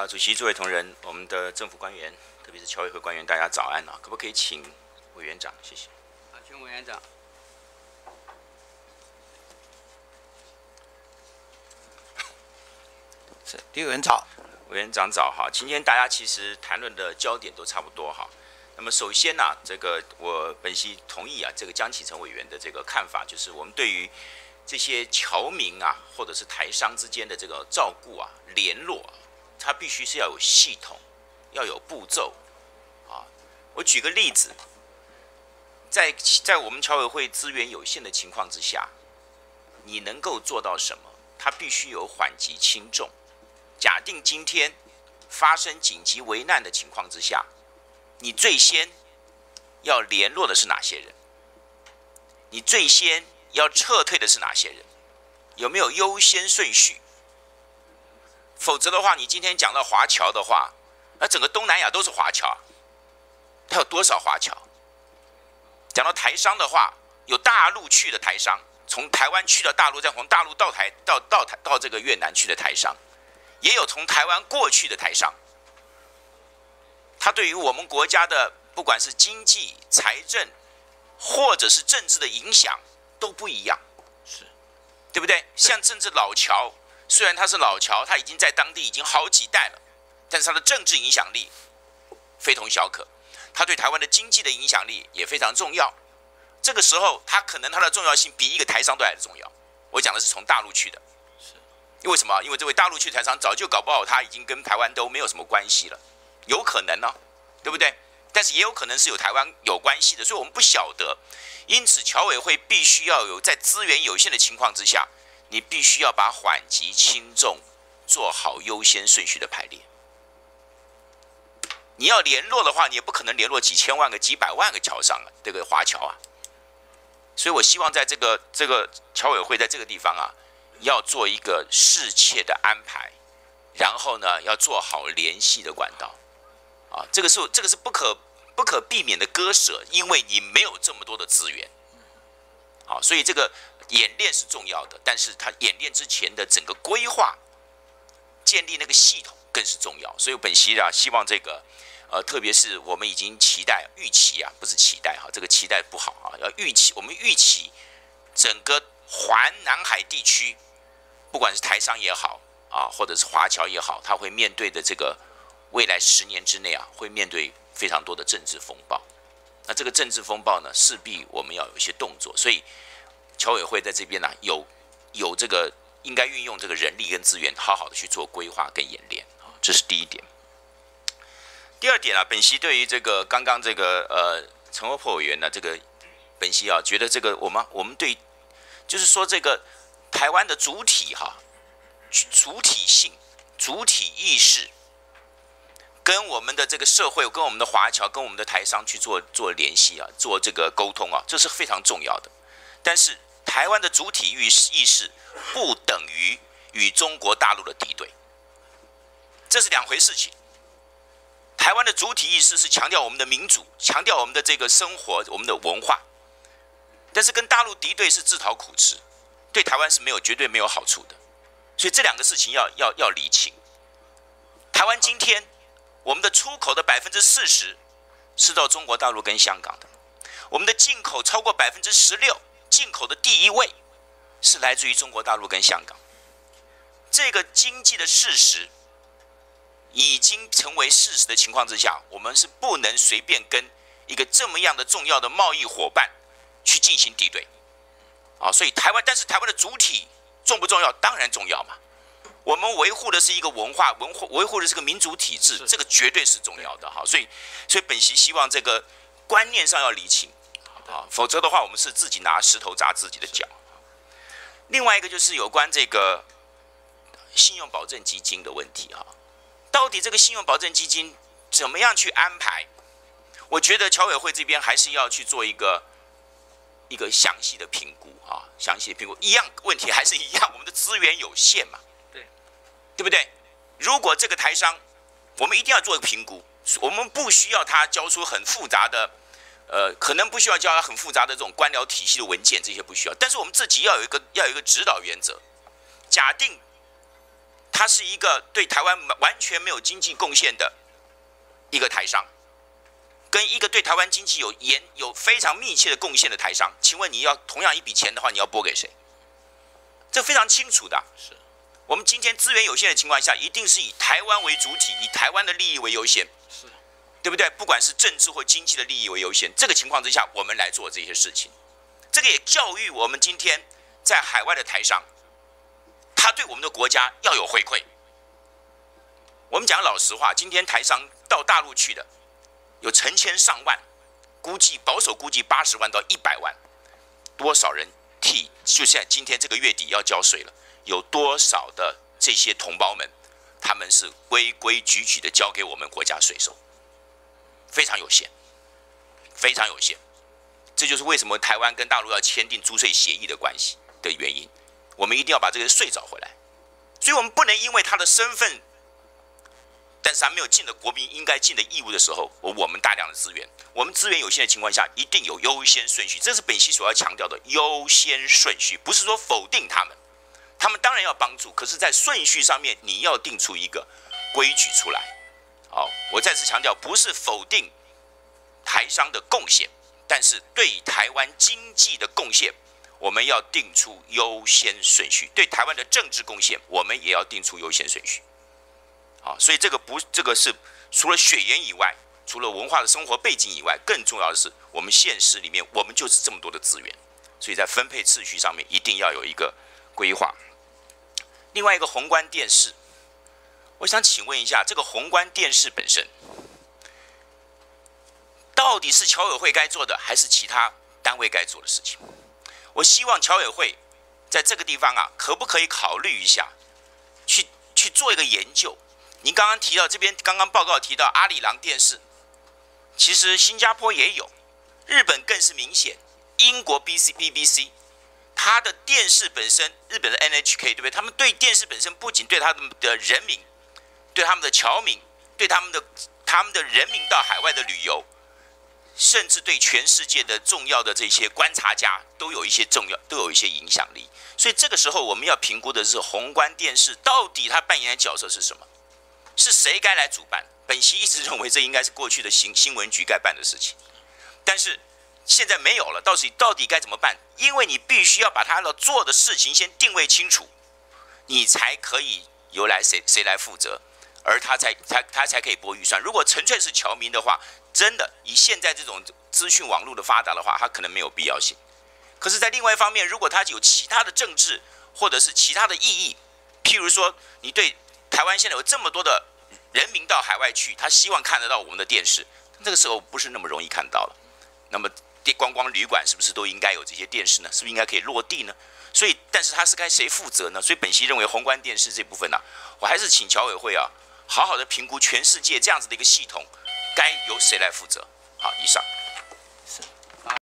啊，主席、诸位同仁，我们的政府官员，特别是侨委会官员，大家早安啊！可不可以请委员长？谢谢。啊，请委员长。是，李委员长，委员长早哈。今天大家其实谈论的焦点都差不多哈。那么首先呢，这个我本席同意啊，这个江启臣委员的这个看法，就是我们对于这些侨民啊，或者是台商之间的这个照顾啊、联络，它必须是要有系统，要有步骤啊。我举个例子，在在我们侨委会资源有限的情况之下，你能够做到什么？它必须有缓急轻重。假定今天发生紧急危难的情况之下。你最先要联络的是哪些人？你最先要撤退的是哪些人？有没有优先顺序？否则的话，你今天讲到华侨的话，那整个东南亚都是华侨，它有多少华侨？讲到台商的话，有大陆去的台商，从台湾去到大陆，再从大陆到台到到台到这个越南去的台商，也有从台湾过去的台商。他对于我们国家的不管是经济、财政，或者是政治的影响都不一样，是，对不对？像政治老乔，虽然他是老乔，他已经在当地已经好几代了，但是他的政治影响力非同小可，他对台湾的经济的影响力也非常重要。这个时候，他可能他的重要性比一个台商都来的重要。我讲的是从大陆去的，是，因为什么？因为这位大陆去台商早就搞不好他已经跟台湾都没有什么关系了。有可能呢，对不对？但是也有可能是有台湾有关系的，所以我们不晓得。因此，侨委会必须要有在资源有限的情况之下，你必须要把缓急轻重做好优先顺序的排列。你要联络的话，你也不可能联络几千万个、几百万个侨商啊，这个华侨啊。所以我希望在这个这个侨委会在这个地方啊，要做一个适切的安排。然后呢，要做好联系的管道，啊，这个是这个是不可不可避免的割舍，因为你没有这么多的资源，好，所以这个演练是重要的，但是它演练之前的整个规划，建立那个系统更是重要。所以本席啊，希望这个呃，特别是我们已经期待预期啊，不是期待哈，这个期待不好啊，要预期，我们预期整个环南海地区，不管是台商也好。啊，或者是华侨也好，他会面对的这个未来十年之内啊，会面对非常多的政治风暴。那这个政治风暴呢，势必我们要有一些动作。所以侨委会在这边呢，有有这个应该运用这个人力跟资源，好好的去做规划跟演练啊，这是第一点。第二点啊，本席对于这个刚刚这个呃陈欧破委员呢，这个本席啊，觉得这个我们我们对就是说这个台湾的主体哈。主体性、主体意识，跟我们的这个社会、跟我们的华侨、跟我们的台商去做做联系啊，做这个沟通啊，这是非常重要的。但是，台湾的主体意识意识不等于与中国大陆的敌对，这是两回事情。台湾的主体意识是强调我们的民主，强调我们的这个生活、我们的文化，但是跟大陆敌对是自讨苦吃，对台湾是没有绝对没有好处的。所以这两个事情要要要理清。台湾今天我们的出口的百分之四十是到中国大陆跟香港的，我们的进口超过百分之十六，进口的第一位是来自于中国大陆跟香港。这个经济的事实已经成为事实的情况之下，我们是不能随便跟一个这么样的重要的贸易伙伴去进行敌对。啊，所以台湾，但是台湾的主体。重不重要？当然重要嘛！我们维护的是一个文化，文化维护的是个民主体制，这个绝对是重要的哈。所以，所以本席希望这个观念上要理清，啊，否则的话，我们是自己拿石头砸自己的脚。另外一个就是有关这个信用保证基金的问题啊，到底这个信用保证基金怎么样去安排？我觉得侨委会这边还是要去做一个。一个详细的评估啊，详细的评估一样问题还是一样，我们的资源有限嘛，对，对不对？如果这个台商，我们一定要做一个评估，我们不需要他交出很复杂的，呃，可能不需要教他很复杂的这种官僚体系的文件，这些不需要。但是我们自己要有一个要有一个指导原则，假定他是一个对台湾完全没有经济贡献的一个台商，跟一个对台湾经济有严有非常密切的贡献的台商，请问你要同样一笔钱的话，你要拨给谁？这非常清楚的。是，我们今天资源有限的情况下，一定是以台湾为主体，以台湾的利益为优先，是，对不对？不管是政治或经济的利益为优先，这个情况之下，我们来做这些事情，这个也教育我们今天在海外的台商。他对我们的国家要有回馈。我们讲老实话，今天台商到大陆去的有成千上万，估计保守估计八十万到一百万，多少人替？就像今天这个月底要交税了，有多少的这些同胞们，他们是规规矩矩的交给我们国家税收，非常有限，非常有限。这就是为什么台湾跟大陆要签订租税协议的关系的原因。我们一定要把这个税找回来，所以我们不能因为他的身份，但是他没有尽了国民应该尽的义务的时候，我我们大量的资源，我们资源有限的情况下，一定有优先顺序，这是本席所要强调的优先顺序，不是说否定他们，他们当然要帮助，可是，在顺序上面你要定出一个规矩出来。好，我再次强调，不是否定台商的贡献，但是对台湾经济的贡献。我们要定出优先顺序，对台湾的政治贡献，我们也要定出优先顺序。好，所以这个不，这个是除了血缘以外，除了文化的生活背景以外，更重要的是，我们现实里面，我们就是这么多的资源，所以在分配次序上面一定要有一个规划。另外一个宏观电视，我想请问一下，这个宏观电视本身，到底是侨委会该做的，还是其他单位该做的事情？我希望侨委会在这个地方啊，可不可以考虑一下，去去做一个研究？您刚刚提到这边，刚刚报告提到阿里郎电视，其实新加坡也有，日本更是明显，英国 B C B B C，它的电视本身，日本的 N H K 对不对？他们对电视本身不仅对他们的人民，对他们的侨民，对他们的他们的人民到海外的旅游。甚至对全世界的重要的这些观察家都有一些重要，都有一些影响力。所以这个时候我们要评估的是宏观电视到底它扮演的角色是什么？是谁该来主办？本席一直认为这应该是过去的新新闻局该办的事情，但是现在没有了。到底到底该怎么办？因为你必须要把他的做的事情先定位清楚，你才可以由来谁谁来负责，而他才才他才可以拨预算。如果纯粹是侨民的话。真的，以现在这种资讯网络的发达的话，他可能没有必要性。可是，在另外一方面，如果他有其他的政治或者是其他的意义，譬如说，你对台湾现在有这么多的人民到海外去，他希望看得到我们的电视，这个时候不是那么容易看到了。那么，电观光旅馆是不是都应该有这些电视呢？是不是应该可以落地呢？所以，但是他是该谁负责呢？所以，本席认为宏观电视这部分呢，我还是请侨委会啊，好好的评估全世界这样子的一个系统。该由谁来负责？好，以上。